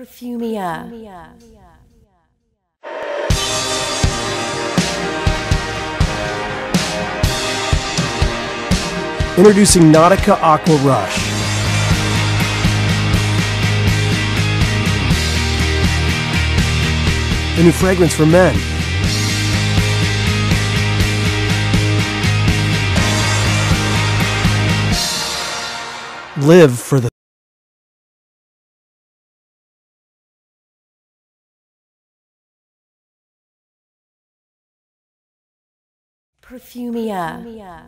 Perfumia. Introducing Nautica Aqua Rush. A new fragrance for men. Live for the Perfumia.